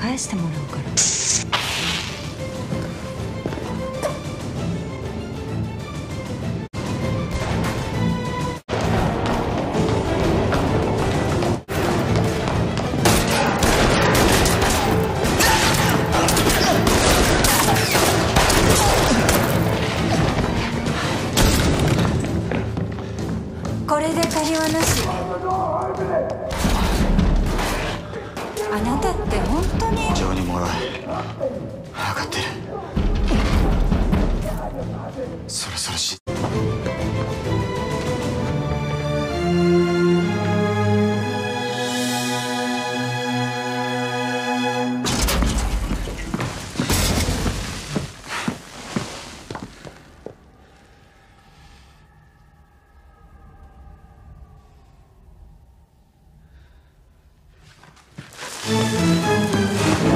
返してもらうから。これで借りはなし。あなたって本当に情にもらい分かってる。そろそろ死「うん。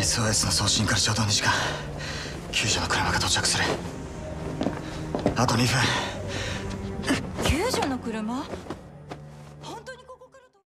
SOS の送信からちょうど2時間救助の車が到着する。あと2分。救助の車？